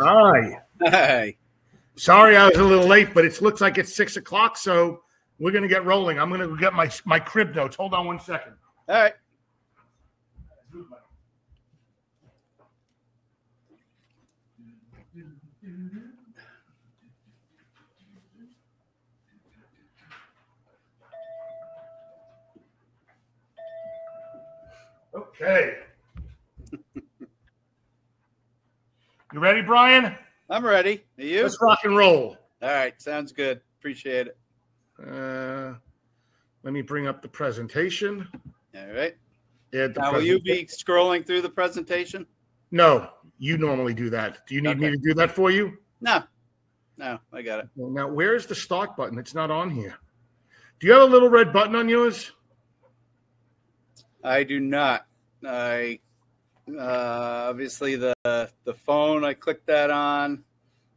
Hi. Hey. Sorry I was a little late, but it looks like it's six o'clock, so we're gonna get rolling. I'm gonna get my my crib notes. Hold on one second. All right. Okay. You ready, Brian? I'm ready. Are you? Let's rock and roll. All right. Sounds good. Appreciate it. Uh, let me bring up the presentation. All right. The Now, will you be scrolling through the presentation? No, you normally do that. Do you need me to do that for you? No. No, I got it. Now, where's the start button? It's not on here. Do you have a little red button on yours? I do not. I uh, obviously the the phone. I clicked that on.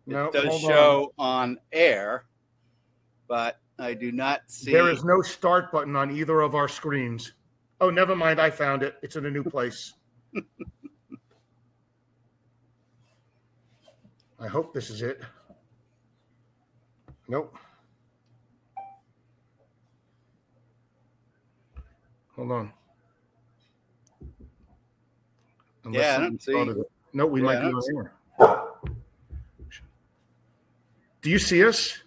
It No, does hold on. show on. air, but I do not see. There is no start button on either of our screens. Oh, never mind. I found it. It's in a new place. I hope this is it. Nope. Hold on. Unless Yeah, I don't see- No, we Yeah, might be don't on air. Do you see us?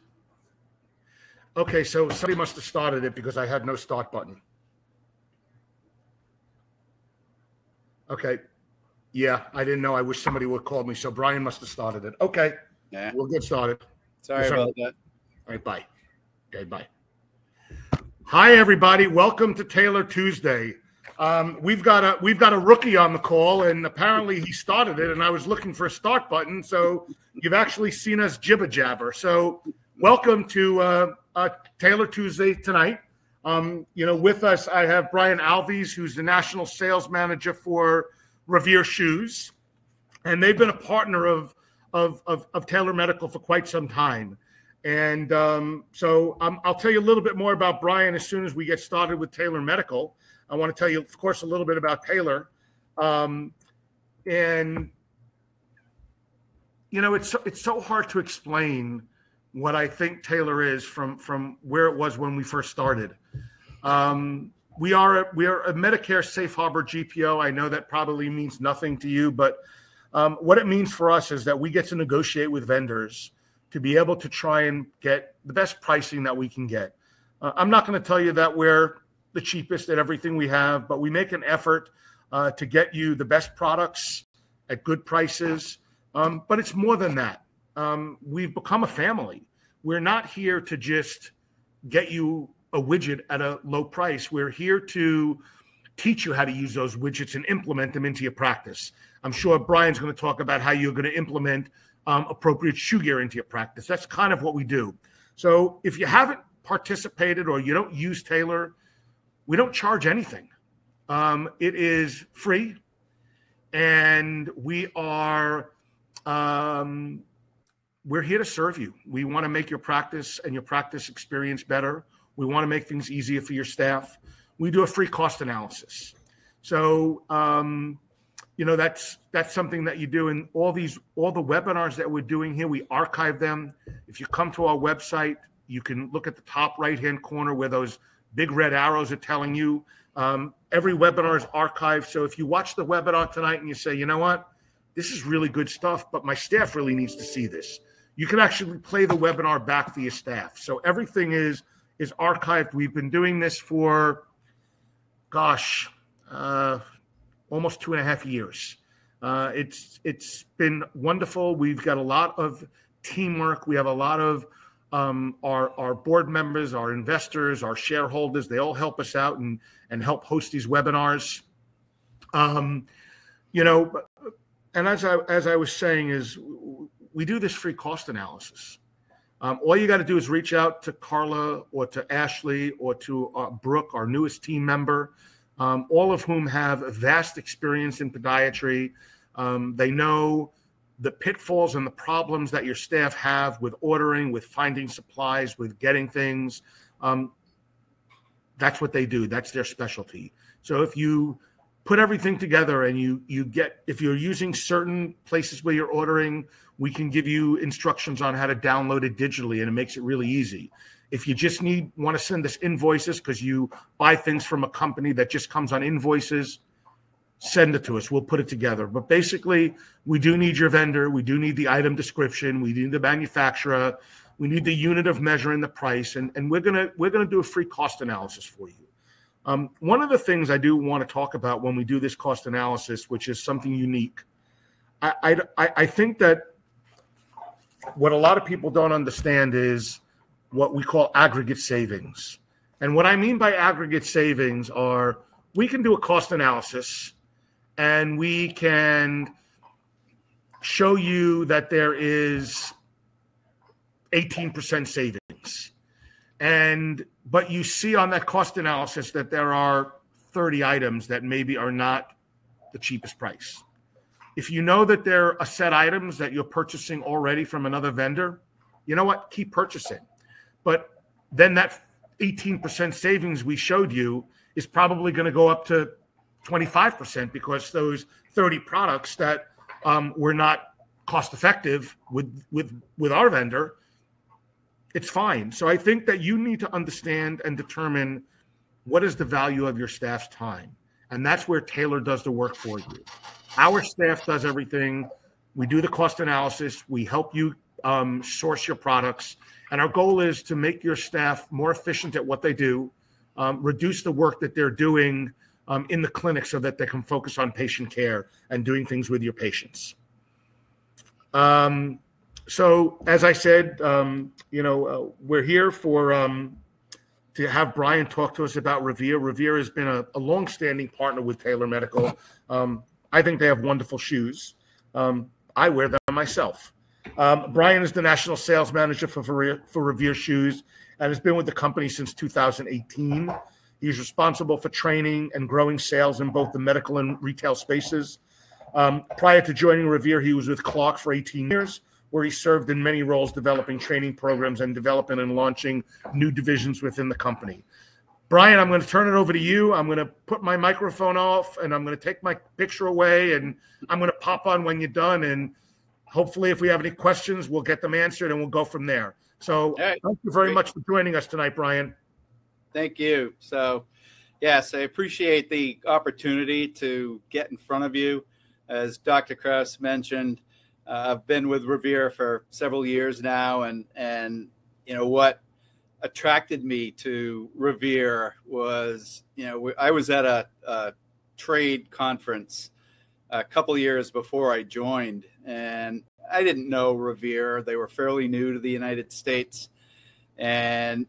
Okay, so somebody must have started it because I had no start button. Okay. Yeah, I didn't know. I wish somebody would call me. So Brian must have started it. Okay, Yeah. we'll get started. Sorry Yes, sir. about that. All right, bye. Okay, bye. Hi, everybody. Welcome to Talar Tuesday. Um, we've got a we've got a rookie on the call, and apparently he started it. And I was looking for a start button, so you've actually seen us jibber jabber. So, welcome to uh, uh, Talar Tuesday tonight. Um, you know, with us I have Brian Alves, who's the national sales manager for Revere Shoes, and they've been a partner of of of, of Talar Medical for quite some time. And um, so um, I'll tell you a little bit more about Brian as soon as we get started with Talar Medical. I want to tell you, of course, a little bit about Talar. Um, and you know, it's so, it's so hard to explain what I think Talar is from from where it was when we first started. Um, we are a, we are a Medicare Safe Harbor GPO. I know that probably means nothing to you, but um, what it means for us is that we get to negotiate with vendors to be able to try and get the best pricing that we can get. Uh, I'm not going to tell you that we're the cheapest at everything we have, but we make an effort uh, to get you the best products at good prices. Um, but it's more than that. Um, we've become a family. We're not here to just get you a widget at a low price. We're here to teach you how to use those widgets and implement them into your practice. I'm sure Brian's going to talk about how you're going to implement um, appropriate shoe gear into your practice. That's kind of what we do. So if you haven't participated or you don't use Talar, we don't charge anything. Um, it is free, and we are um, we're here to serve you. We want to make your practice and your practice experience better. We want to make things easier for your staff. We do a free cost analysis. So um, you know that's that's something that you do in all these all the webinars that we're doing here we archive them if you come to our website you can look at the top right hand corner where those big red arrows are telling you um, every webinar is archived so if you watch the webinar tonight and you say you know what this is really good stuff but my staff really needs to see this you can actually play the webinar back for your staff so everything is is archived we've been doing this for gosh uh, almost two and a half years. Uh, it's it's been wonderful. We've got a lot of teamwork. We have a lot of um, our our board members, our investors, our shareholders. They all help us out and and help host these webinars. Um, you know, and as I as I was saying, is we do this free cost analysis. Um, all you got to do is reach out to Carla or to Ashley or to uh, Brooke, our newest team member um, all of whom have vast experience in podiatry. Um, they know the pitfalls and the problems that your staff have with ordering, with finding supplies, with getting things. Um, that's what they do. That's their specialty. So if you put everything together and you you get if you're using certain places where you're ordering we can give you instructions on how to download it digitally and it makes it really easy if you just need want to send us invoices because you buy things from a company that just comes on invoices send it to us. We'll put it together. But basically we do need your vendor. We do need the item description. We need the manufacturer. We need the unit of measure and the price. And, and we're gonna we're gonna do a free cost analysis for you. Um, one of the things I do want to talk about when we do this cost analysis, which is something unique, I, I, I think that what a lot of people don't understand is what we call aggregate savings. And what I mean by aggregate savings are we can do a cost analysis and we can show you that there is 18% savings. And but you see on that cost analysis that there are 30 items that maybe are not the cheapest price. If you know that there are a set items that you're purchasing already from another vendor, you know what? Keep purchasing. But then that 18% savings we showed you is probably going to go up to 25% because those 30 products that um, were not cost effective with with with our vendor it's fine. So I think that you need to understand and determine what is the value of your staff's time. And that's where Talar does the work for you. Our staff does everything. We do the cost analysis, we help you um, source your products. And our goal is to make your staff more efficient at what they do, um, reduce the work that they're doing um, in the clinic so that they can focus on patient care and doing things with your patients. Um, so as I said, um, you know, uh, we're here for um, to have Brian talk to us about Revere. Revere has been a, a long-standing partner with Talar Medical. Um, I think they have wonderful shoes. Um, I wear them myself. Brian is the national sales manager for, for for Revere Shoes and has been with the company since 2018. He's responsible for training and growing sales in both the medical and retail spaces. Um, prior to joining Revere, he was with Clark for 18 years where he served in many roles developing training programs and developing and launching new divisions within the company. Brian, I'm going to turn it over to you. I'm going to put my microphone off and I'm going to take my picture away and I'm going to pop on when you're done. And hopefully, if we have any questions, we'll get them answered and we'll go from there. So, right. thank you very Great. much for joining us tonight, Brian. Thank you. So, yes, I appreciate the opportunity to get in front of you. As Dr. Krause mentioned, uh, I've been with Revere for several years now, and and you know what attracted me to Revere was you know I was at a, a trade conference a couple years before I joined, and I didn't know Revere. They were fairly new to the United States, and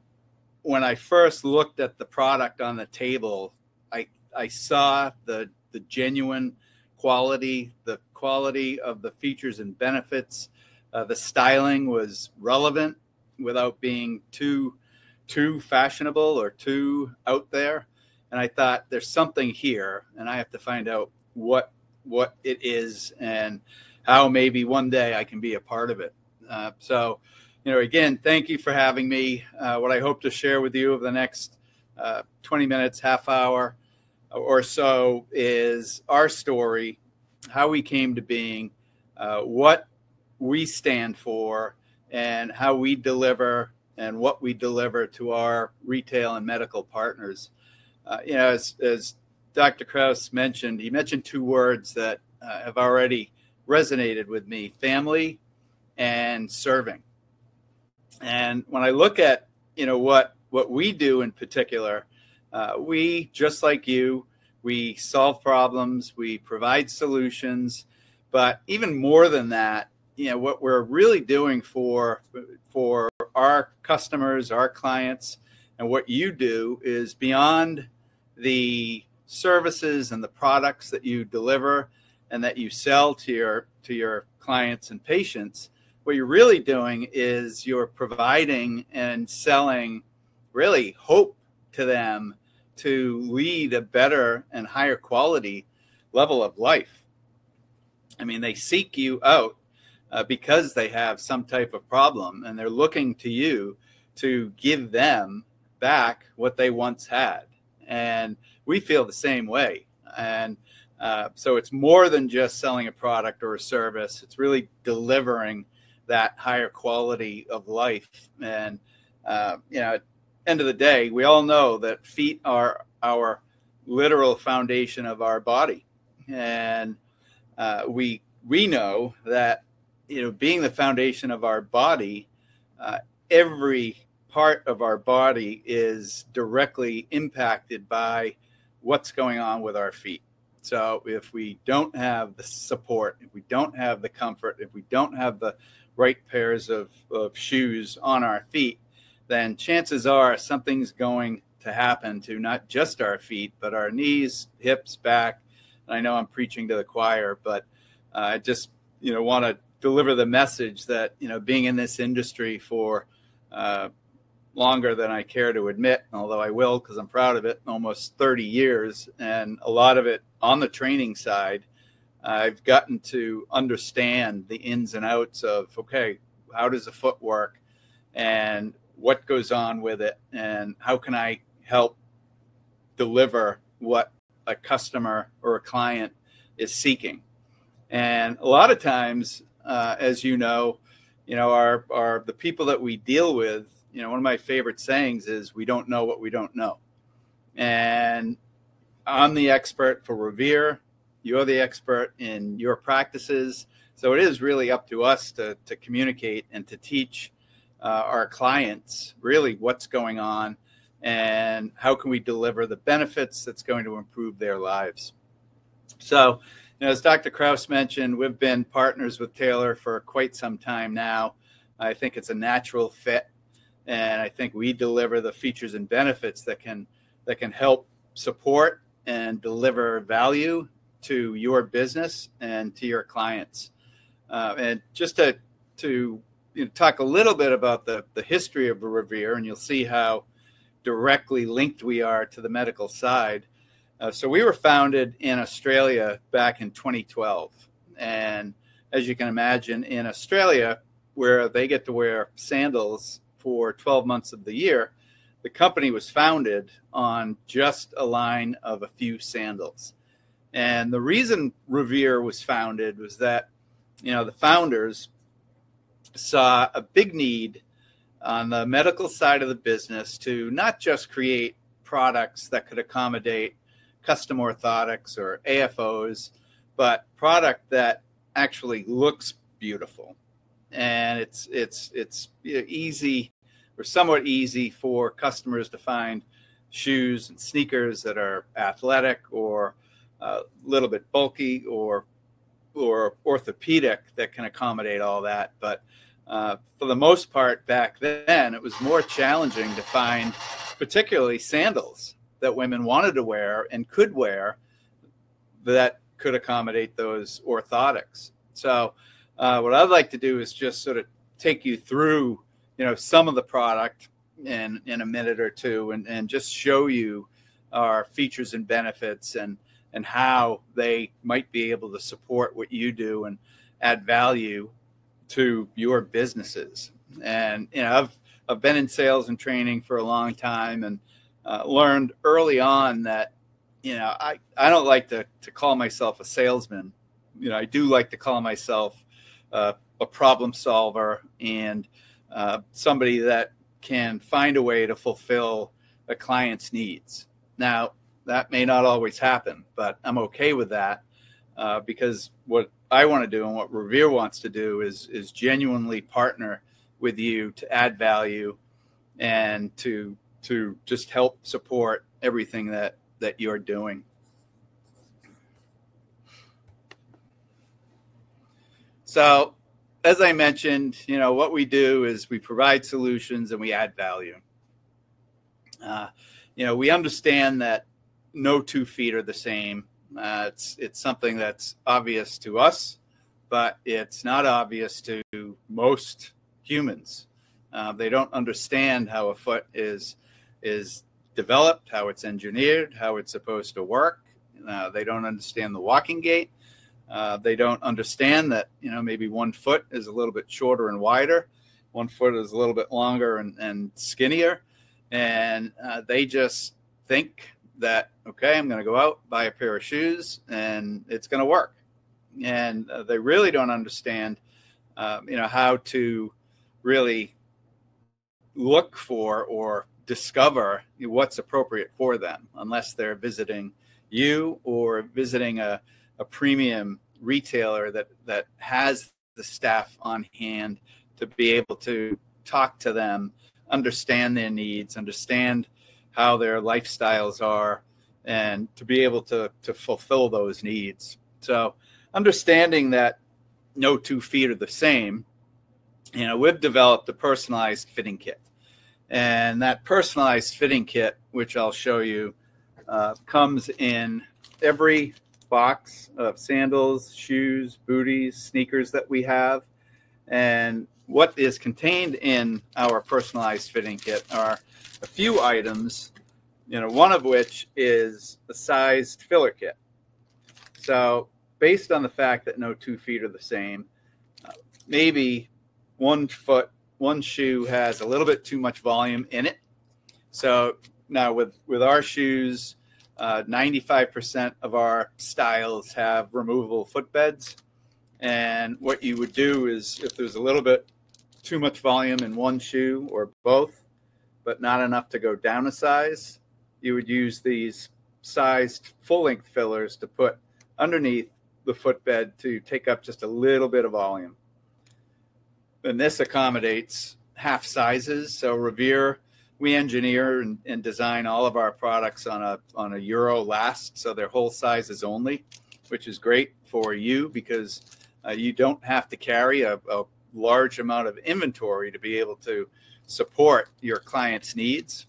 when I first looked at the product on the table, I I saw the the genuine quality, the quality of the features and benefits. Uh, the styling was relevant without being too too fashionable or too out there. And I thought there's something here, and I have to find out what what it is and how maybe one day I can be a part of it. Uh, so, you know, again, thank you for having me. Uh, what I hope to share with you over the next uh, 20 minutes, half hour or so is our story how we came to being, uh, what we stand for, and how we deliver and what we deliver to our retail and medical partners. Uh, you know, as, as Dr. Krause mentioned, he mentioned two words that uh, have already resonated with me family and serving. And when I look at, you know, what, what we do in particular, uh, we, just like you, we solve problems, we provide solutions, but even more than that, you know, what we're really doing for for our customers, our clients, and what you do is beyond the services and the products that you deliver and that you sell to your to your clients and patients what you're really doing is you're providing and selling really hope to them to lead a better and higher quality level of life. I mean, they seek you out uh, because they have some type of problem and they're looking to you to give them back what they once had. And we feel the same way. And Uh, so it's more than just selling a product or a service. It's really delivering that higher quality of life. And uh, you know, at end of the day, we all know that feet are our literal foundation of our body, and uh, we we know that you know being the foundation of our body, uh, every part of our body is directly impacted by what's going on with our feet. So if we don't have the support, if we don't have the comfort, if we don't have the right pairs of, of shoes on our feet, then chances are something's going to happen to not just our feet, but our knees, hips, back. And I know I'm preaching to the choir, but uh, I just you know want to deliver the message that you know being in this industry for uh, longer than I care to admit, although I will because I'm proud of it, almost 30 years, and a lot of it on the training side. I've gotten to understand the ins and outs of okay, how does a foot work, and what goes on with it, and how can I help deliver what a customer or a client is seeking. And a lot of times, uh, as you know, you know, our, our the people that we deal with you know, one of my favorite sayings is we don't know what we don't know. And I'm the expert for Revere. You're the expert in your practices. So it is really up to us to, to communicate and to teach uh, our clients really what's going on and how can we deliver the benefits that's going to improve their lives. So, you know, as Dr. Kraus mentioned, we've been partners with Talar for quite some time now. I think it's a natural fit and I think we deliver the features and benefits that can that can help support and deliver value to your business and to your clients. Uh, and just to to you know, talk a little bit about the the history of Revere, and you'll see how directly linked we are to the medical side. Uh, so we were founded in Australia back in 2012, and as you can imagine, in Australia, where they get to wear sandals for 12 months of the year, the company was founded on just a line of a few sandals. And the reason Revere was founded was that, you know, the founders saw a big need on the medical side of the business to not just create products that could accommodate custom orthotics or AFOs, but product that actually looks beautiful. And it's it's it's easy or somewhat easy for customers to find shoes and sneakers that are athletic or a little bit bulky or or orthopedic that can accommodate all that. But uh, for the most part, back then, it was more challenging to find, particularly sandals that women wanted to wear and could wear that could accommodate those orthotics. So uh, what I'd like to do is just sort of take you through, you know, some of the product in in a minute or two, and and just show you our features and benefits and and how they might be able to support what you do and add value to your businesses. And you know, I've I've been in sales and training for a long time, and uh, learned early on that you know I I don't like to to call myself a salesman. You know, I do like to call myself uh, a problem solver and uh, somebody that can find a way to fulfill a client's needs. Now, that may not always happen, but I'm okay with that uh, because what I want to do and what Revere wants to do is is genuinely partner with you to add value and to to just help support everything that that you're doing. So, as I mentioned, you know, what we do is we provide solutions and we add value. Uh, you know, we understand that no two feet are the same. Uh, it's it's something that's obvious to us, but it's not obvious to most humans. Uh, they don't understand how a foot is is developed, how it's engineered, how it's supposed to work. Uh, they don't understand the walking gait. Uh, they don't understand that you know maybe one foot is a little bit shorter and wider, one foot is a little bit longer and, and skinnier, and uh, they just think that okay, I'm going to go out buy a pair of shoes and it's going to work, and uh, they really don't understand, um, you know, how to really look for or discover what's appropriate for them unless they're visiting you or visiting a, a premium retailer that that has the staff on hand to be able to talk to them understand their needs understand how their lifestyles are and to be able to to fulfill those needs so understanding that no two feet are the same you know we've developed a personalized fitting kit and that personalized fitting kit which i'll show you uh, comes in every box of sandals, shoes, booties, sneakers that we have. And what is contained in our personalized fitting kit are a few items, you know, one of which is a sized filler kit. So, based on the fact that no two feet are the same, uh, maybe one foot, one shoe has a little bit too much volume in it. So, now with with our shoes, uh, 95% of our styles have removable footbeds. And what you would do is if there's a little bit too much volume in one shoe or both, but not enough to go down a size, you would use these sized full length fillers to put underneath the footbed to take up just a little bit of volume. And this accommodates half sizes. So Revere we engineer and, and, design all of our products on a on a euro last so they're whole sizes only which is great for you because uh, you don't have to carry a, a, large amount of inventory to be able to support your clients needs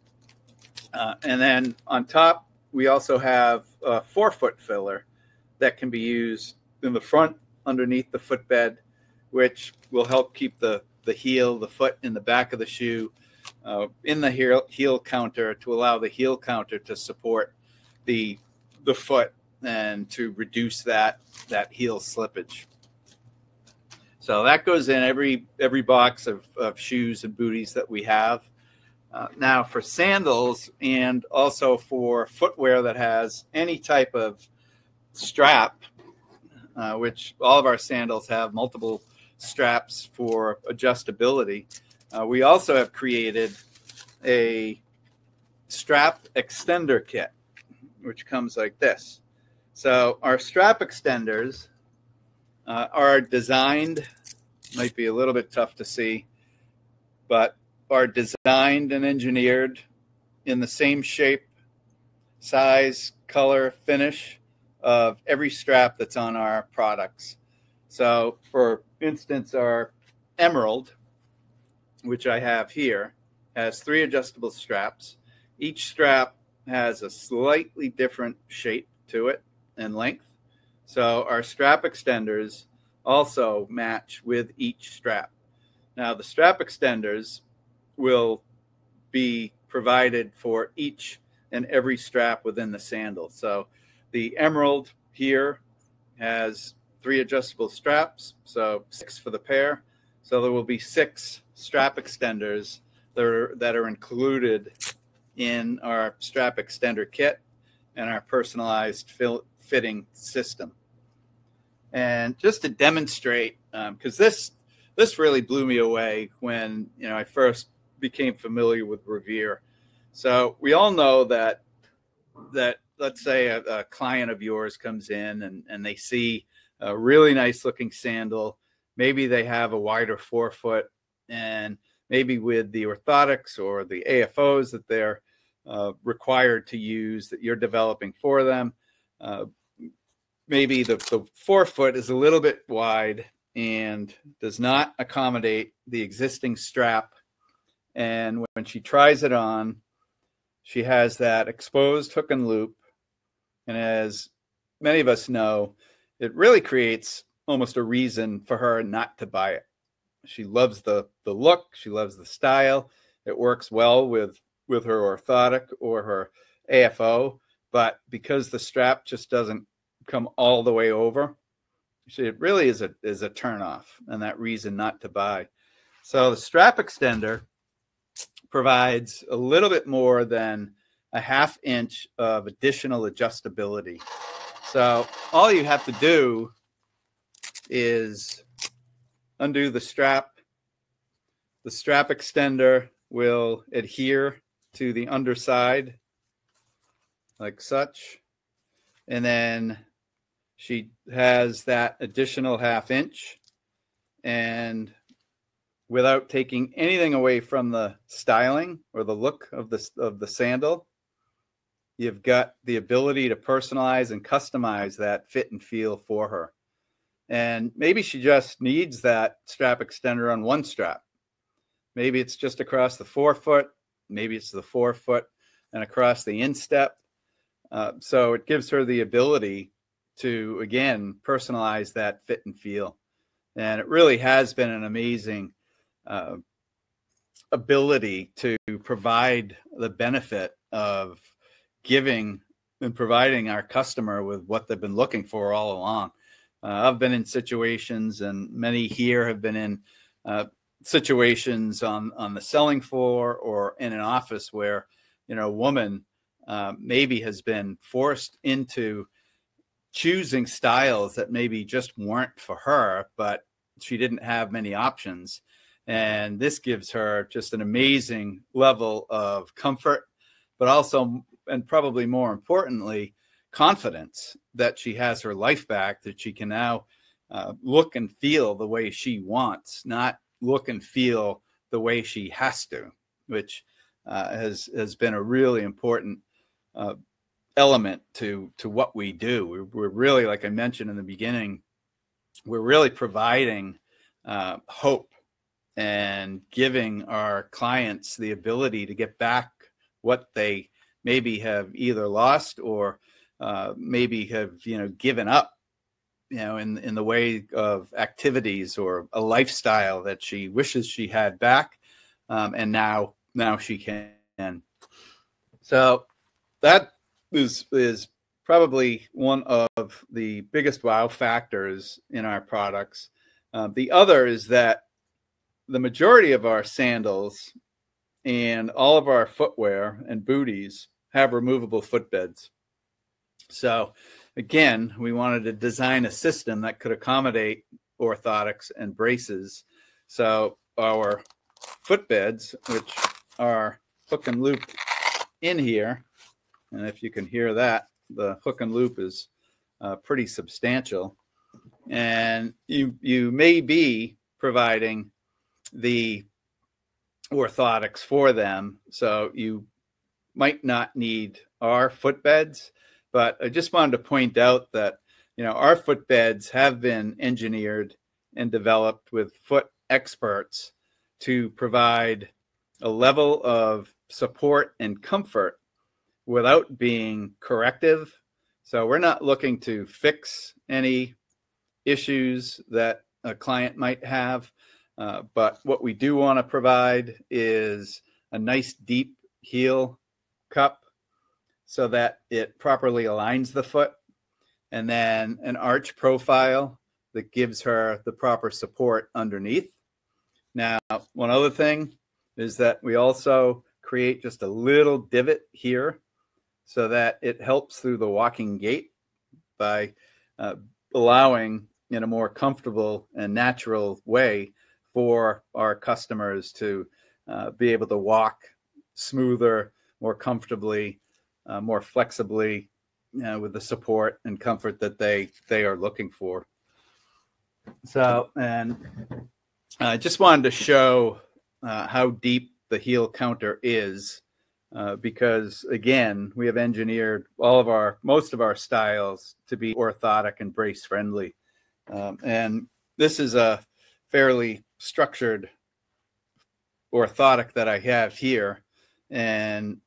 uh, and then on top we also have a four foot filler that can be used in the front underneath the footbed which will help keep the the heel the foot in the back of the shoe uh, in the heel, heel counter to allow the heel counter to support the the foot and to reduce that that heel slippage. So that goes in every every box of, of shoes and booties that we have. Uh, now for sandals and also for footwear that has any type of strap, uh, which all of our sandals have multiple straps for adjustability. Uh, we also have created a strap extender kit, which comes like this. So our strap extenders uh, are designed, might be a little bit tough to see, but are designed and engineered in the same shape, size, color, finish of every strap that's on our products. So, for instance, our Emerald which I have here, has three adjustable straps. Each strap has a slightly different shape to it and length. So our strap extenders also match with each strap. Now, the strap extenders will be provided for each and every strap within the sandal. So the Emerald here has three adjustable straps, so six for the pair. So there will be six strap extenders that are, that are included in our strap extender kit and our personalized fill, fitting system. And just to demonstrate, because um, this this really blew me away when you know I first became familiar with Revere. So we all know that that let's say a, a client of yours comes in and, and they see a really nice looking sandal. Maybe they have a wider forefoot and maybe with the orthotics or the AFOs that they're uh, required to use that you're developing for them. Uh, maybe the, the forefoot is a little bit wide and does not accommodate the existing strap. And when she tries it on, she has that exposed hook and loop. And as many of us know, it really creates almost a reason for her not to buy it she loves the the look she loves the style it works well with with her orthotic or her afo but because the strap just doesn't come all the way over it really is a is a turn off and that reason not to buy so the strap extender provides a little bit more than a half inch of additional adjustability. So all you have to do is undo the strap. The strap extender will adhere to the underside like such. And then she has that additional half inch. And without taking anything away from the styling or the look of the, of the sandal, you've got the ability to personalize and customize that fit and feel for her. And maybe she just needs that strap extender on one strap. Maybe it's just across the forefoot. Maybe it's the forefoot and across the instep. Uh, so it gives her the ability to, again, personalize that fit and feel. And it really has been an amazing uh, ability to provide the benefit of giving and providing our customer with what they've been looking for all along. Uh, I've been in situations, and many here have been in uh, situations on on the selling floor or in an office where you know a woman uh, maybe has been forced into choosing styles that maybe just weren't for her, but she didn't have many options. And this gives her just an amazing level of comfort, but also, and probably more importantly, confidence that she has her life back, that she can now uh, look and feel the way she wants, not look and feel the way she has to, which uh, has has been a really important uh, element to to what we do. We're, we're, really, like I mentioned in the beginning, we're really providing uh, hope and giving our clients the ability to get back what they maybe have either lost or uh, maybe have you know given up you know in in the way of activities or a lifestyle that she wishes she had back um, and now now she can so that is is probably one of the biggest wow factors in our products uh, the other is that the majority of our sandals and all of our footwear and booties have removable footbeds so, again, we wanted to design a system that could accommodate orthotics and braces. So, our footbeds, which are hook and loop in here, and if you can hear that, the hook and loop is uh, pretty substantial. And you you may be providing the orthotics for them, so you might not need our footbeds but I just wanted to point out that you know our footbeds have been engineered and developed with foot experts to provide a level of support and comfort without being corrective. So we're not looking to fix any issues that a client might have. Uh, but what we do want to provide is a nice deep heel cup so that it properly aligns the foot, and then an arch profile that gives her the proper support underneath. Now, one other thing is that we also create just a little divot here so that it helps through the walking gait by uh, allowing in a more comfortable and natural way for our customers to uh, be able to walk smoother, more comfortably, uh, more flexibly uh, with the support and comfort that they they are looking for. So, and I just wanted to show uh, how deep the heel counter is, uh, because again, we have engineered all of our most of our styles to be orthotic and brace friendly, um, and this is a fairly structured orthotic that I have here, and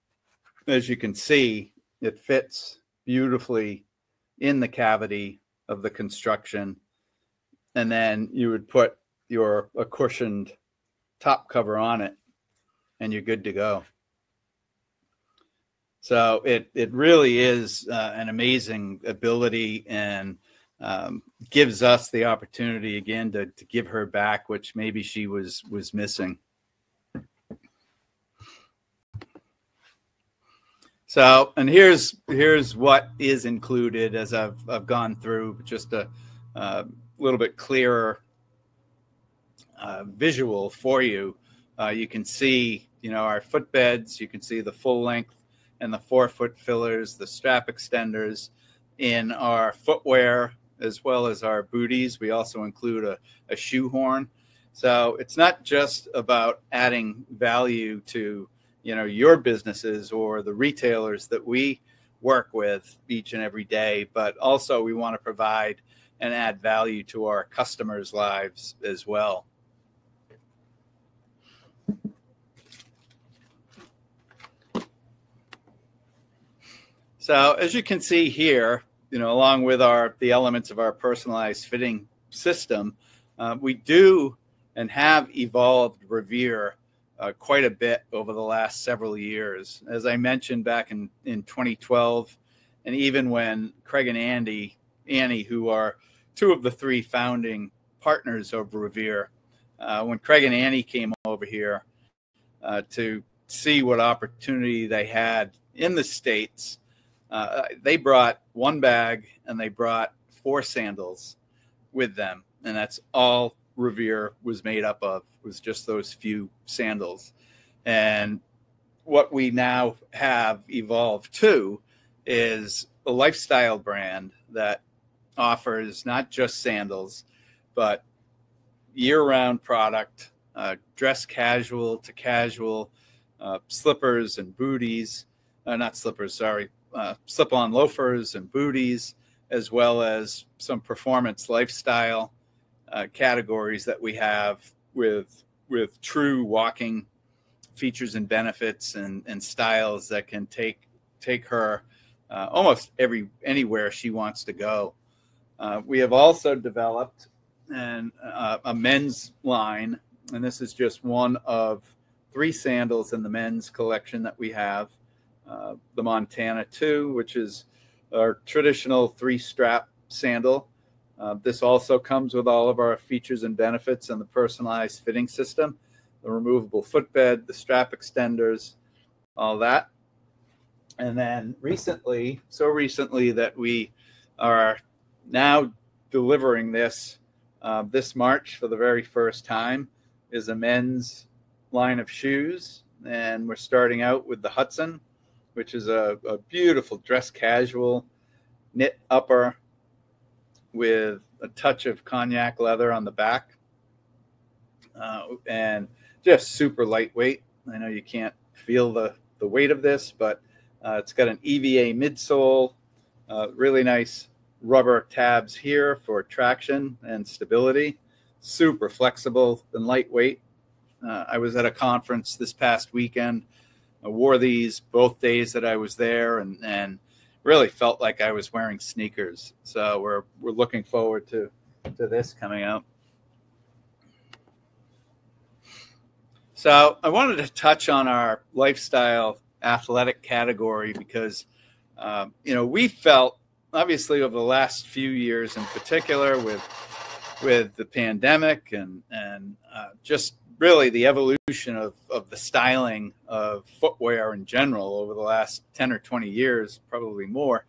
as you can see, it fits beautifully in the cavity of the construction. And then you would put your a cushioned top cover on it and you're good to go. So it it really is uh, an amazing ability and um, gives us the opportunity again to, to give her back, which maybe she was was missing. So, and here's here's what is included as I've I've gone through just a, little bit clearer uh, visual for you. Uh, you can see, you know, our footbeds. You can see the full length and the forefoot fillers, the strap extenders in our footwear as well as our booties. We also include a, a shoe horn. So it's not just about adding value to you know your businesses or the retailers that we work with each and every day, but also we want to provide and add value to our customers' lives as well. So as you can see here, you know, along with our the elements of our personalized fitting system, uh, we do and have evolved Revere uh, quite a bit over the last several years. As I mentioned back in, in 2012, and even when Craig and Andy, Annie, who are two of the three founding partners of Revere, uh, when Craig and Annie came over here uh, to see what opportunity they had in the States uh, they brought one bag and they brought four sandals with them, and that's all Revere was made up of was just those few sandals. And what we now have evolved to is a lifestyle brand that offers not just sandals, but year-round product, uh, dress casual to casual, uh, slippers and booties, uh, not slippers, sorry, uh, slip on loafers and booties, as well as some performance lifestyle uh, categories that we have with with true walking features and benefits and, and styles that can take take her uh, almost every anywhere she wants to go. Uh, we have also developed an, uh, a men's line, and this is just one of three sandals in the men's collection that we have. The Montana 2, which is our traditional three strap sandal. Uh, this also comes with all of our features and benefits and the personalized fitting system, the removable footbed, the strap extenders, all that. And then recently, so recently that we are now delivering this uh, this March for the very first time is a men's line of shoes. And we're starting out with the Hudson, which is a, a beautiful dress casual knit upper with a touch of cognac leather on the back uh, and just super lightweight. I know you can't feel the, the weight of this, but uh, it's got an EVA midsole, uh, really nice rubber tabs here for traction and stability, super flexible and lightweight. Uh, I was at a conference this past weekend I wore these both days that I was there, and and really felt like I was wearing sneakers. So we're we're looking forward to to this coming out. So I wanted to touch on our lifestyle athletic category because um, you know we felt obviously over the last few years in particular with with the pandemic and and uh, just really the evolution of, of the styling of footwear in general over the last 10 or 20 years, probably more,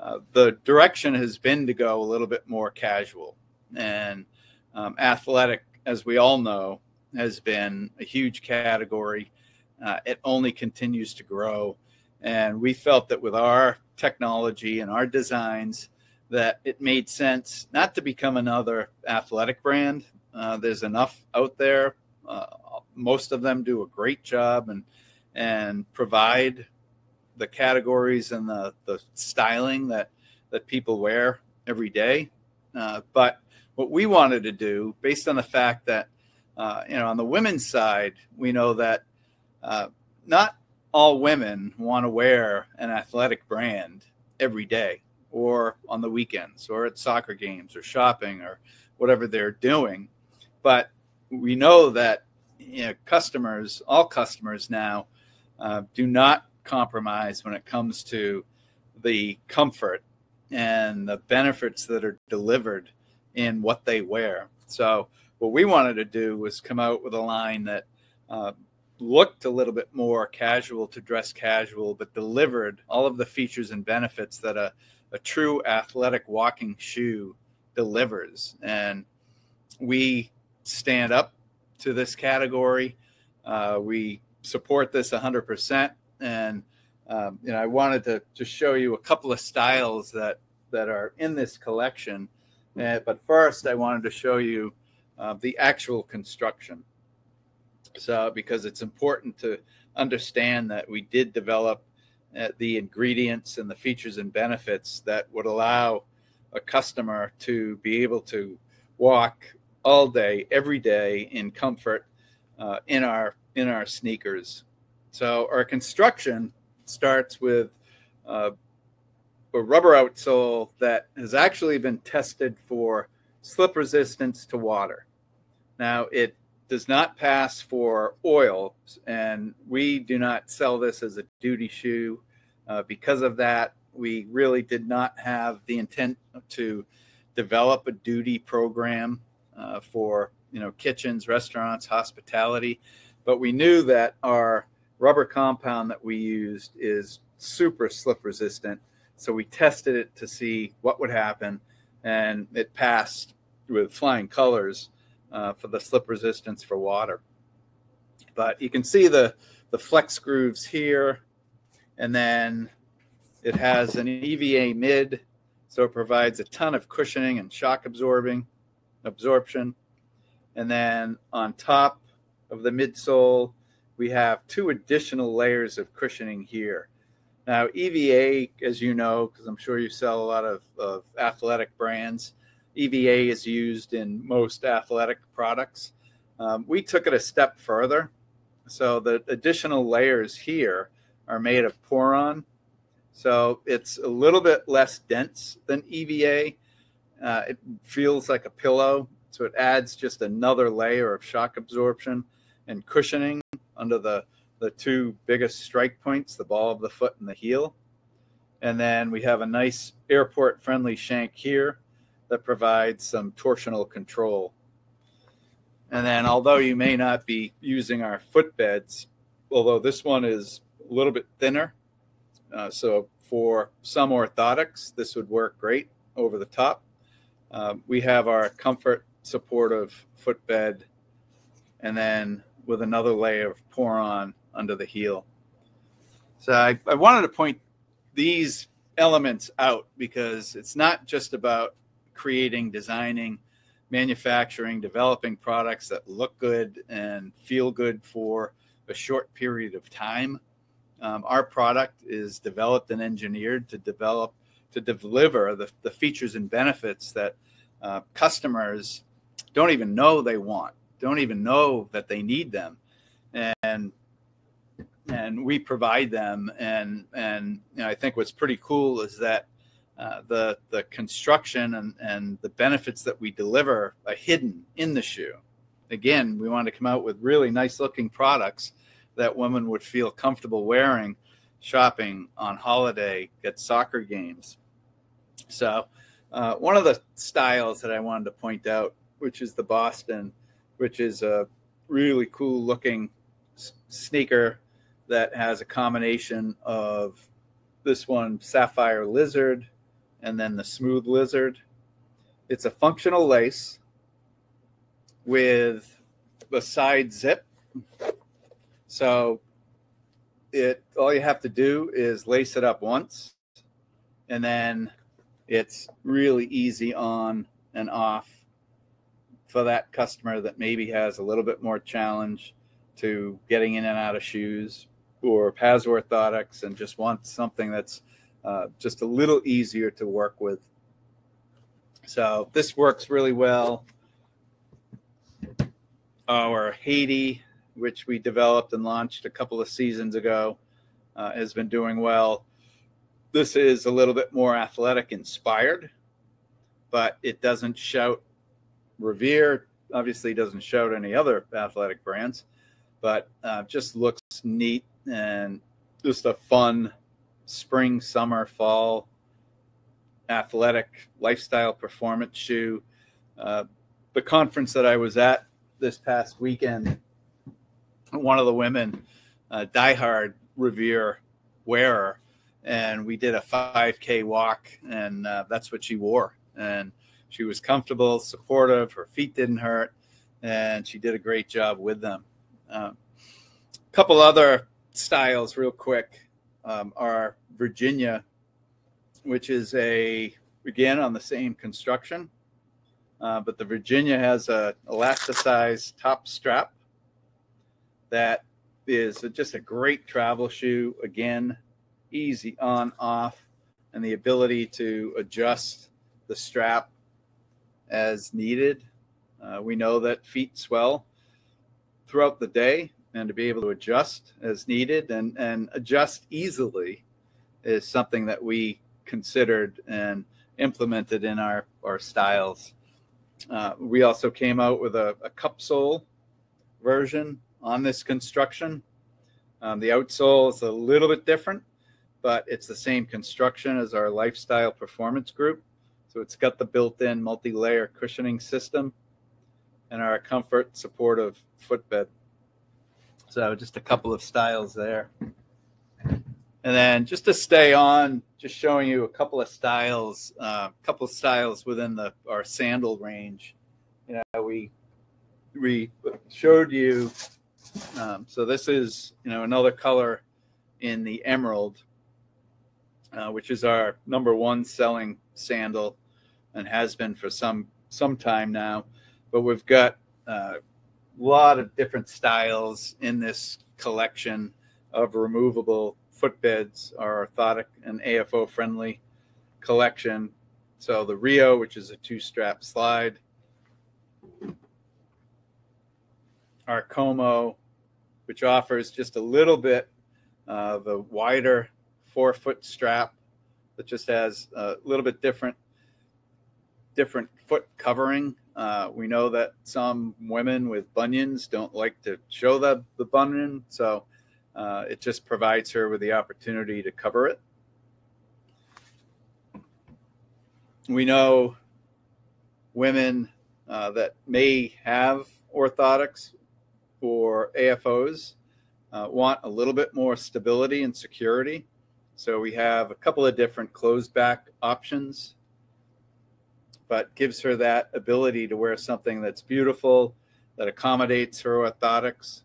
uh, the direction has been to go a little bit more casual. And um, athletic, as we all know, has been a huge category. Uh, it only continues to grow. And we felt that with our technology and our designs, that it made sense not to become another athletic brand. Uh, there's enough out there uh, most of them do a great job and and provide the categories and the, the styling that that people wear every day. Uh, but what we wanted to do, based on the fact that uh, you know on the women's side, we know that uh, not all women want to wear an athletic brand every day or on the weekends or at soccer games or shopping or whatever they're doing. But we know that you know, customers, all customers now, uh, do not compromise when it comes to the comfort and the benefits that are delivered in what they wear. So, what we wanted to do was come out with a line that uh, looked a little bit more casual to dress casual, but delivered all of the features and benefits that a, a true athletic walking shoe delivers. And we stand up to this category. Uh, we support this 100%. And um, you know, I wanted to just show you a couple of styles that that are in this collection. Uh, but first, I wanted to show you uh, the actual construction. So, because it's important to understand that we did develop uh, the ingredients and the features and benefits that would allow a customer to be able to walk all day, every day in comfort uh, in our in our sneakers. So our construction starts with uh, a rubber outsole that has actually been tested for slip resistance to water. Now it does not pass for oil, and we do not sell this as a duty shoe. Uh, because of that, we really did not have the intent to develop a duty program uh, for you know kitchens, restaurants, hospitality, but we knew that our rubber compound that we used is super slip resistant. So we tested it to see what would happen, and it passed with flying colors uh, for the slip resistance for water. But you can see the, the flex grooves here, and then it has an EVA mid, so it provides a ton of cushioning and shock absorbing absorption. And then on top of the midsole, we have two additional layers of cushioning here. Now, EVA, as you know, because I'm sure you sell a lot of, of athletic brands, EVA is used in most athletic products. Um, we took it a step further. So the additional layers here are made of Poron. So it's a little bit less dense than EVA. Uh, it feels like a pillow. So it adds just another layer of shock absorption and cushioning under the, the two biggest strike points, the ball of the foot and the heel. And then we have a nice airport friendly shank here that provides some torsional control. And then, although you may not be using our footbeds, although this one is a little bit thinner, uh, so for some orthotics, this would work great over the top. Uh, we have our comfort supportive footbed, and then with another layer of Poron under the heel. So I, I wanted to point these elements out because it's not just about creating, designing, manufacturing, developing products that look good and feel good for a short period of time. Um, our product is developed and engineered to develop to deliver the, the features and benefits that uh, customers don't even know they want, don't even know that they need them, and and we provide them. And and you know, I think what's pretty cool is that uh, the the construction and and the benefits that we deliver are hidden in the shoe. Again, we want to come out with really nice looking products that women would feel comfortable wearing shopping on holiday at soccer games. So, uh, one of the styles that I wanted to point out, which is the Boston, which is a really cool looking sneaker that has a combination of this one, Sapphire Lizard, and then the smooth lizard. It's a functional lace with the side zip. So it all you have to do is lace it up once and then it's really easy on and off for that customer that maybe has a little bit more challenge to getting in and out of shoes or has orthotics and just wants something that's uh, just a little easier to work with. So this works really well. Our Haiti, which we developed and launched a couple of seasons ago, uh, has been doing well. This is a little bit more athletic inspired, but it doesn't shout Revere. Obviously, doesn't shout any other athletic brands, but uh, just looks neat and just a fun spring, summer, fall athletic lifestyle performance shoe. Uh, the conference that I was at this past weekend, one of the women, uh, diehard Revere wearer, and we did a 5K walk, and uh, that's what she wore. And she was comfortable, supportive. Her feet didn't hurt, and she did a great job with them. A uh, couple other styles, real quick, um, are Virginia, which is a again on the same construction, uh, but the Virginia has a elasticized top strap that is just a great travel shoe. Again, easy on off, and the ability to adjust the strap as needed. Uh, we know that feet swell throughout the day, and to be able to adjust as needed and, and adjust easily is something that we considered and implemented in our, our styles. Uh, we also came out with a, a cup sole version on this construction. Um, the outsole is a little bit different, but it's the same construction as our lifestyle performance group. So it's got the built-in multi-layer cushioning system and our comfort supportive footbed. So just a couple of styles there. And then just to stay on, just showing you a couple of styles, a uh, couple of styles within the our sandal range. You know, we we showed you. Um, so this is you know another color in the emerald, uh, which is our number one selling sandal and has been for some some time now. But we've got a uh, lot of different styles in this collection of removable footbeds, our orthotic and AFO friendly collection. So the Rio, which is a two strap slide, our Como, which offers just a little bit of a wider forefoot strap that just has a little bit different different foot covering. Uh, we know that some women with bunions don't like to show the, the bunion, so uh, it just provides her with the opportunity to cover it. We know women uh, that may have orthotics or AFOs uh, want a little bit more stability and security. So we have a couple of different closed back options but gives her that ability to wear something that's beautiful, that accommodates her orthotics,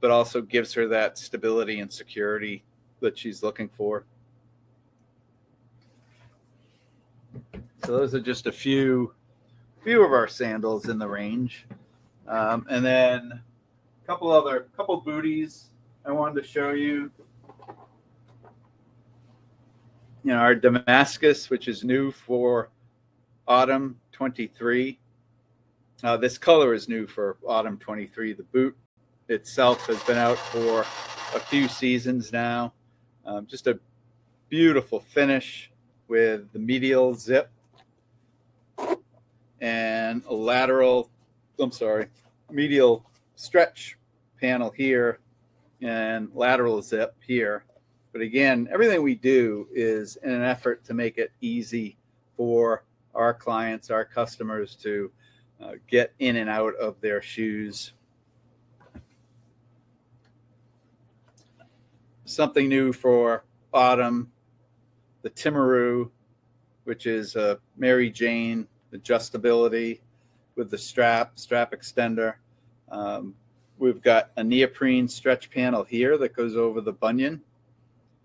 but also gives her that stability and security that she's looking for. So those are just a few few of our sandals in the range. Um, and then a couple other couple booties I wanted to show you. You know, our Damascus, which is new for autumn 23. Uh, this color is new for autumn 23. The boot itself has been out for a few seasons now. Um, just a beautiful finish with the medial zip and a lateral, I'm sorry, medial stretch panel here and lateral zip here. But again, everything we do is in an effort to make it easy for our clients, our customers to uh, get in and out of their shoes. Something new for autumn, the Timaru, which is a Mary Jane adjustability with the strap, strap extender. Um, we've got a neoprene stretch panel here that goes over the bunion.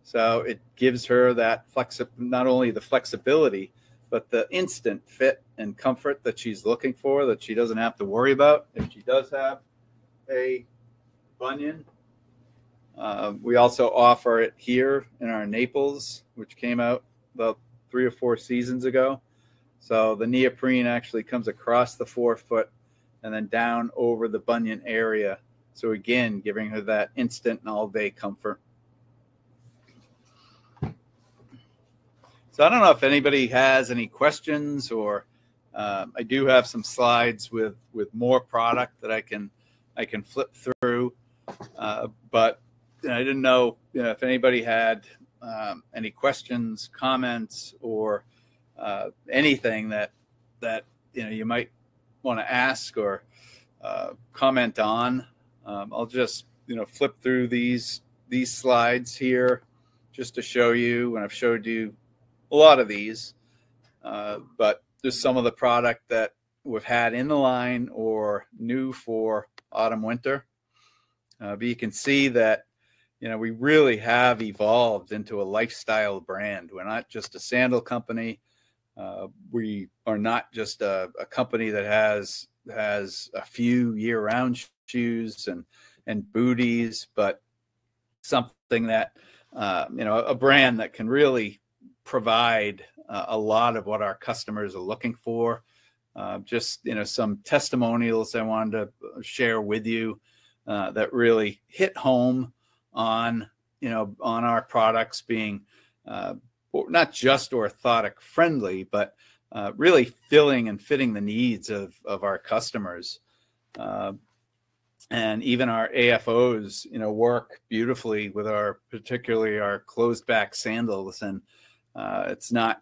So it gives her that flexi- not only the flexibility, but the instant fit and comfort that she's looking for that she doesn't have to worry about if she does have a bunion. Uh, we also offer it here in our Naples, which came out about three or four seasons ago. So the neoprene actually comes across the forefoot and then down over the bunion area. So again, giving her that instant and all day comfort. So I don't know if anybody has any questions, or um, I do have some slides with with more product that I can I can flip through. Uh, but I didn't know, you know if anybody had um, any questions, comments, or uh, anything that that you know you might want to ask or uh, comment on. Um, I'll just you know flip through these these slides here just to show you, and I've showed you a lot of these, uh, but just some of the product that we've had in the line or new for autumn winter. Uh, but you can see that you know we really have evolved into a lifestyle brand. We're not just a sandal company. Uh, we are not just a, a, company that has has a few year-round shoes and and booties, but something that uh, you know a brand that can really provide uh, a lot of what our customers are looking for. Uh, just you know some testimonials I wanted to share with you uh, that really hit home on you know on our products being uh, not just orthotic friendly, but uh, really filling and fitting the needs of of our customers. Uh, and even our AFOs, you know, work beautifully with our, particularly our closed back sandals. And uh, it's not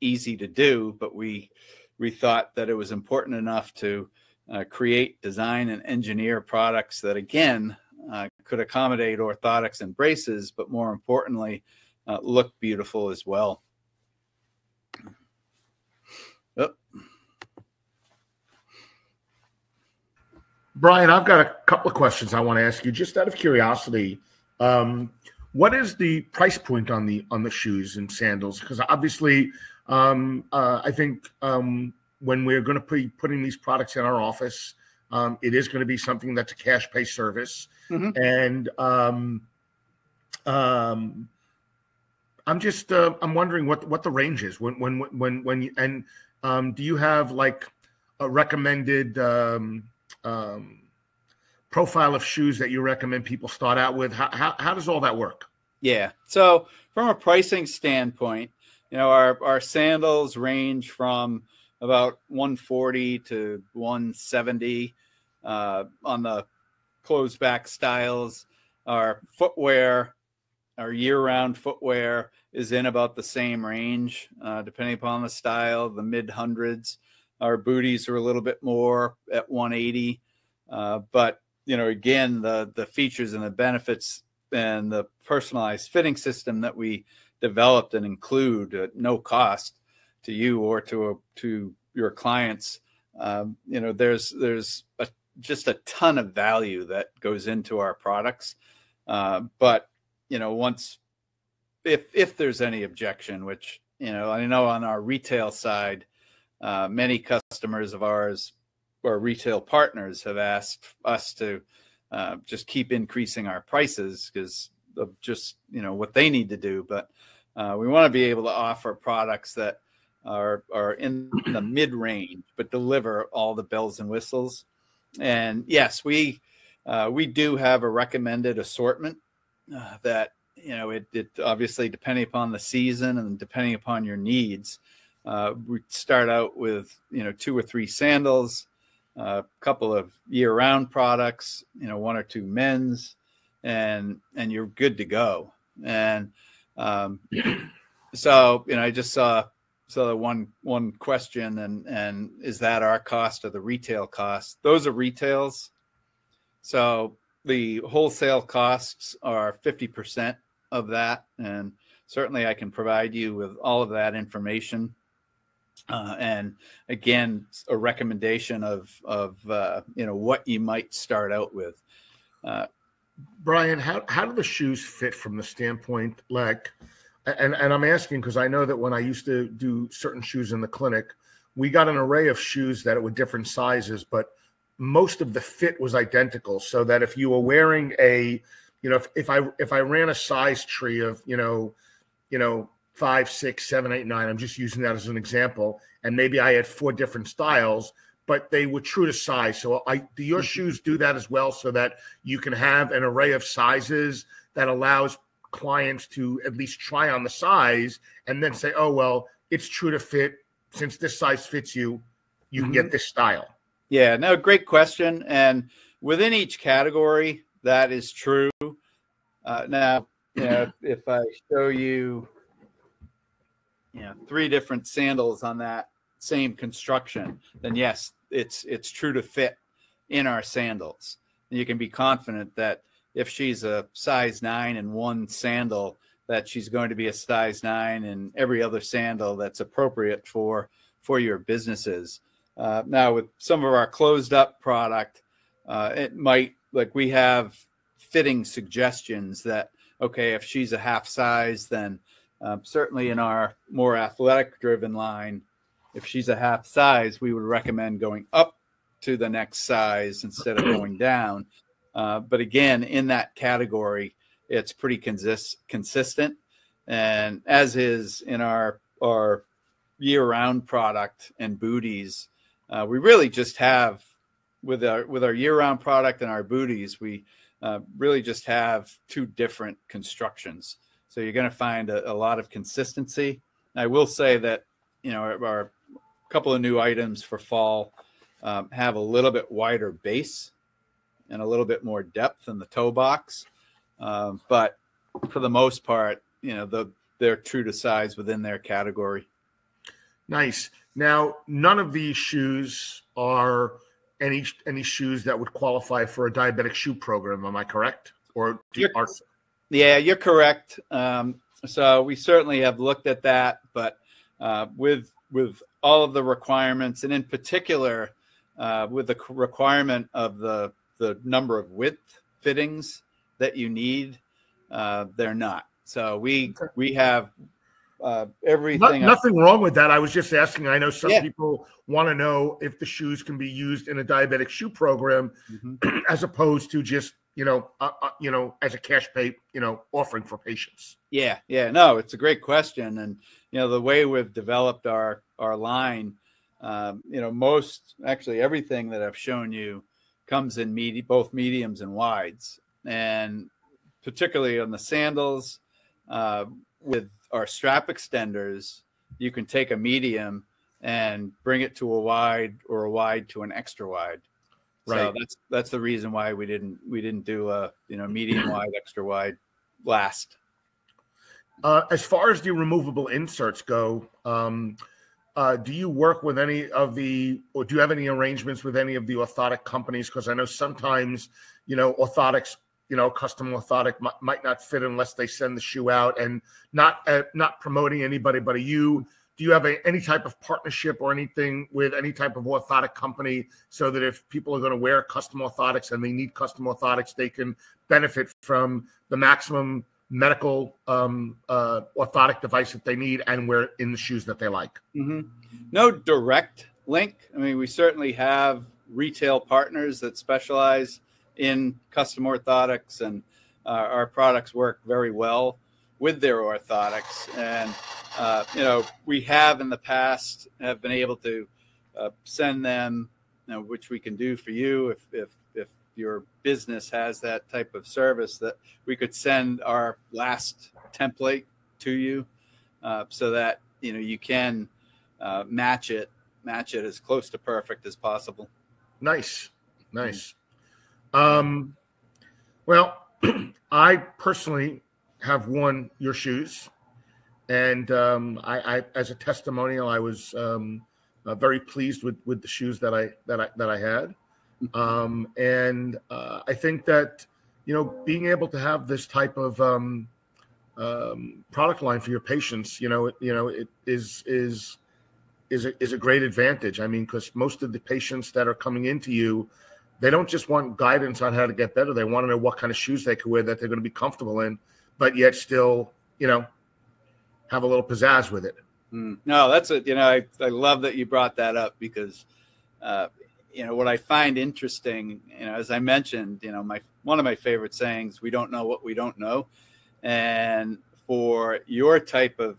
easy to do, but we we thought that it was important enough to uh, create, design, and engineer products that again uh, could accommodate orthotics and braces, but more importantly, uh, look beautiful as well. Brian, I've got a couple of questions I want to ask you, just out of curiosity. Um, what is the price point on the on the shoes and sandals? Because obviously, um, uh, I think um, when we're going to be putting these products in our office, um, it is going to be something that's a cash pay service, mm-hmm. and um, um, I'm just uh, I'm wondering what what the range is when when when when you, and um, do you have like a recommended um, um, profile of shoes that you recommend people start out with? How, how, how does all that work? Yeah. So from a pricing standpoint, you know, our, our sandals range from about 140 to 170 uh, on the closed back styles. Our footwear, our year round footwear is in about the same range, uh, depending upon the style, the mid hundreds. Our booties are a little bit more at 180. Uh, but you know, again, the the features and the benefits and the personalized fitting system that we developed and include at no cost to you or to a, to your clients. Um, you know, there's there's a, just a ton of value that goes into our products. Uh, but you know, once if if there's any objection, which you know, I know on our retail side, uh, many customers of ours or retail partners have asked us to uh, just keep increasing our prices because of just you know what they need to do. But uh, we want to be able to offer products that are are in the mid range but deliver all the bells and whistles. And yes, we uh, we do have a recommended assortment uh, that you know it, it obviously depending upon the season and depending upon your needs. Uh, we start out with you know two or three sandals, a couple of year-round products, you know, one or two men's, and and you're good to go. And um, so, you know, I just saw saw the one one question, and and is that our cost or the retail cost? Those are retails. So the wholesale costs are fifty percent of that, and certainly I can provide you with all of that information uh, and again, a recommendation of of uh, you know what you might start out with. Uh, Brian, how how do the shoes fit from the standpoint like? And and I'm asking because I know that when I used to do certain shoes in the clinic, we got an array of shoes that were different sizes, but most of the fit was identical. So that if you were wearing a, you know, if, if I if I ran a size tree of you know, you know five, six, seven, eight, nine. I'm just using that as an example. And maybe I had four different styles, but they were true to size. So I do your mm-hmm. shoes do that as well so that you can have an array of sizes that allows clients to at least try on the size and then say, oh, well, it's true to fit. Since this size fits you, you mm-hmm. can get mm-hmm. this style. Yeah, no, great question. And within each category, that is true. Uh, now, you know, if I show you you know three different sandals on that same construction, then yes, it's it's true to fit in our sandals. And you can be confident that if she's a size nine in one sandal, that she's going to be a size nine in every other sandal that's appropriate for for your businesses. Uh, now, with some of our closed up product, uh, it might like we have fitting suggestions that okay, if she's a half size, then um, certainly in our more athletic driven line, if she's a half size, we would recommend going up to the next size instead of going down. Uh, but again, in that category, it's pretty consist- consistent, and as is in our our year-round product and booties, uh, we really just have with our with our year-round product and our booties, we uh, really just have two different constructions. So you're going to find a, a, lot of consistency. I will say that you know our, our couple of new items for fall um, have a little bit wider base and a little bit more depth in the toe box, um, but for the most part, you know the they're true to size within their category. Nice. Now, none of these shoes are any any shoes that would qualify for a diabetic shoe program. Am I correct? Or do, are, yeah, you're correct. Um, so we certainly have looked at that, but uh, with with all of the requirements, and in particular uh, with the requirement of the the number of width fittings that you need, uh, they're not. So we okay. we have uh, everything. No, nothing wrong with that. I was just asking. I know some yeah. people want to know if the shoes can be used in a diabetic shoe program, mm-hmm. as opposed to just you know, uh, uh, you know, as a cash pay, you know, offering for patients? Yeah, yeah, no, it's a great question, and you know, the way we've developed our our line, um, you know, most actually everything that I've shown you comes in med- both mediums and wides, and particularly on the sandals uh, with our strap extenders, you can take a medium and bring it to a wide or a wide to an extra wide. Right. So that's that's the reason why we didn't we didn't do a you know medium wide, extra wide last. Uh, as far as the removable inserts go, um, uh, do you work with any of the, or do you have any arrangements with any of the orthotic companies? Because I know sometimes, you know, orthotics, you know, custom orthotic might, might not fit unless they send the shoe out, and not uh, not promoting anybody but you do you have a, any type of partnership or anything with any type of orthotic company so that if people are going to wear custom orthotics and they need custom orthotics, they can benefit from the maximum medical um, uh, orthotic device that they need and wear in the shoes that they like? Mm-hmm. No direct link. I mean, we certainly have retail partners that specialize in custom orthotics, and uh, our products work very well with their orthotics. And uh, you know, we have in the past have been able to uh, send them, you know, which we can do for you if if if your business has that type of service that we could send our last template to you uh, so that you know you can uh, match it match it as close to perfect as possible. Nice. Nice. Um well i personally have worn your shoes, and um, I, I, as a testimonial, I was um, uh, very pleased with with the shoes that I that I that I had, um, and uh, I think that you know being able to have this type of um, um, product line for your patients, you know, it, you know, it is is is a, is a great advantage. I mean, because most of the patients that are coming into you, they don't just want guidance on how to get better. They want to know what kind of shoes they could wear that they're going to be comfortable in but yet still, you know, have a little pizzazz with it. Mm. No, that's it. You know, I, I love that you brought that up because, uh, you know, what I find interesting, you know, as I mentioned, you know, my one of my favorite sayings, "We don't know what we don't know," and for your type of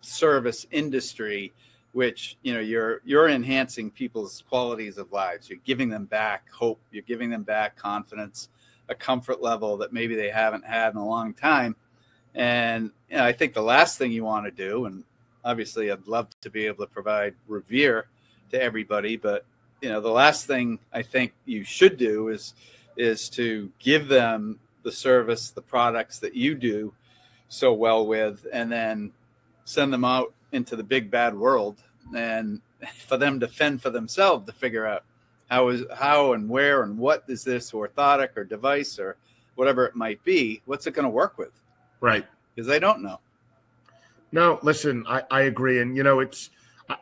service industry, which you know you're you're enhancing people's qualities of lives, you're giving them back hope, you're giving them back confidence a comfort level that maybe they haven't had in a long time. And you know, I think the last thing you want to do, and obviously I'd love to be able to provide Revere to everybody, but you know, the last thing I think you should do is is to give them the service, the products that you do so well with, and then send them out into the big bad world and for them to fend for themselves to figure out how is how and where and what is this orthotic or device or whatever it might be? What's it going to work with? Right. Because they don't know. No, listen, I, I agree, and you know it's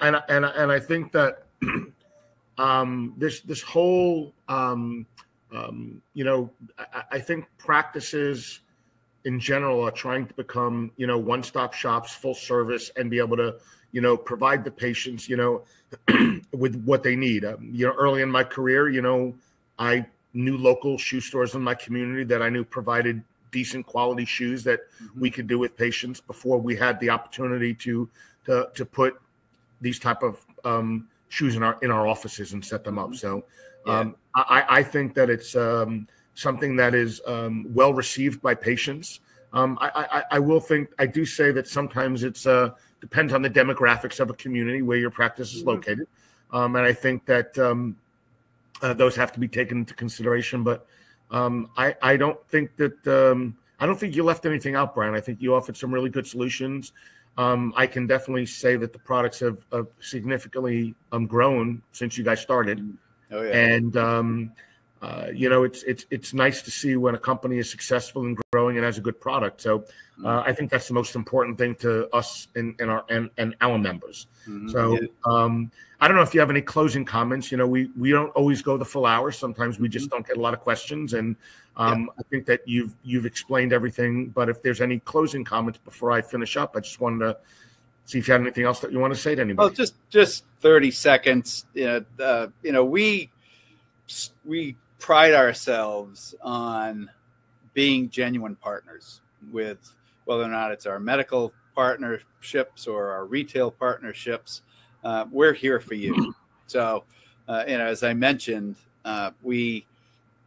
and and and I think that um, this this whole um, um, you know I, I think practices in general are trying to become you know one stop shops, full service, and be able to you know provide the patients you know with what they need. Um, you know, early in my career, you know, I knew local shoe stores in my community that I knew provided decent quality shoes that mm-hmm. we could do with patients before we had the opportunity to to to put these type of um, shoes in our in our offices and set them up. Mm-hmm. So um, yeah. I, I think that it's um, something that is um, well received by patients. Um, I, I, I, will think I do say that sometimes it's uh, depends on the demographics of a community where your practice is mm-hmm. located, um, and I think that um, uh, those have to be taken into consideration. But um, I I don't think that um, I don't think you left anything out, Brian. I think you offered some really good solutions. Um, I can definitely say that the products have, have significantly um, grown since you guys started, oh, yeah. and uh, you know, it's it's it's nice to see when a company is successful and growing and has a good product. So uh, mm-hmm. I think that's the most important thing to us and, and our and, and our members. Mm-hmm. So um, I don't know if you have any closing comments. You know, we we don't always go the full hour. Sometimes we just mm-hmm. don't get a lot of questions, and um, yeah. I think that you've you've explained everything. But if there's any closing comments before I finish up, I just wanted to see if you had anything else that you want to say to anybody. Oh, just just thirty seconds. You know, uh, you know, we we pride ourselves on being genuine partners with whether or not it's our medical partnerships or our retail partnerships. Uh, we're here for you. So, uh, you know, as I mentioned, uh, we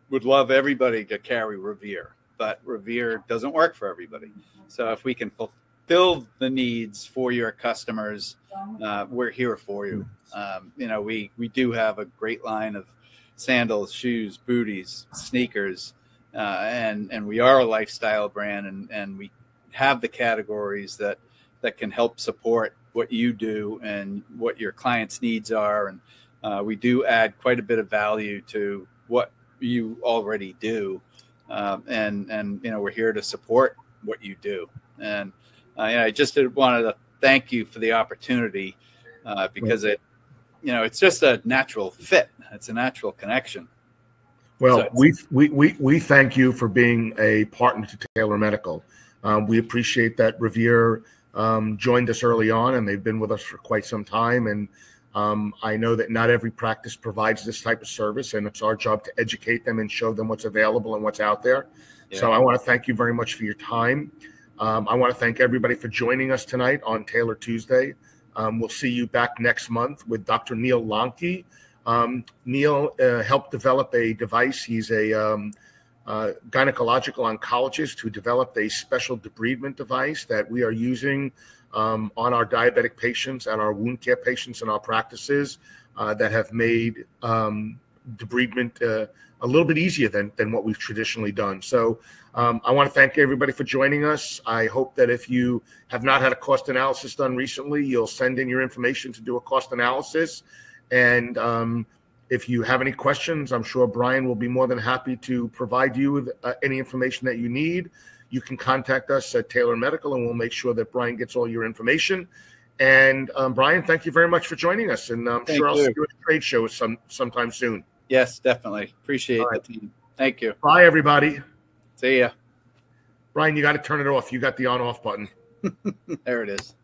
would love everybody to carry Revere, but Revere doesn't work for everybody. So, if we can fulfill the needs for your customers, uh, we're here for you. Um, you know, we we do have a great line of sandals, shoes, booties, sneakers, uh, and and we are a lifestyle brand, and and we have the categories that that can help support what you do and what your clients' needs are, and uh, we do add quite a bit of value to what you already do, um, and and you know we're here to support what you do, and uh, I just wanted to thank you for the opportunity uh, because it you know it's just a natural fit. It's a natural connection. Well, so we, we, we, we thank you for being a partner to Talar Medical. Um, we appreciate that Revere um, joined us early on, and they've been with us for quite some time. And um, I know that not every practice provides this type of service, and it's our job to educate them and show them what's available and what's out there. Yeah. So I want to thank you very much for your time. Um, I want to thank everybody for joining us tonight on Talar Tuesday. Um, we'll see you back next month with Dr. Neil Lonke um, Neil uh, helped develop a device. He's a um, uh, gynecological oncologist who developed a special debridement device that we are using um, on our diabetic patients and our wound care patients in our practices uh, that have made um, debridement uh, a little bit easier than, than what we've traditionally done. So um, I want to thank everybody for joining us. I hope that if you have not had a cost analysis done recently, you'll send in your information to do a cost analysis. And um, if you have any questions, I'm sure Brian will be more than happy to provide you with uh, any information that you need. You can contact us at Talar Medical, and we'll make sure that Brian gets all your information. And um, Brian, thank you very much for joining us, and I'm thank sure I'll see you at a trade show some sometime soon. Yes, definitely. Appreciate right. the team. Thank you. Bye, everybody. See ya. Brian, you got to turn it off. You got the on-off button. there it is.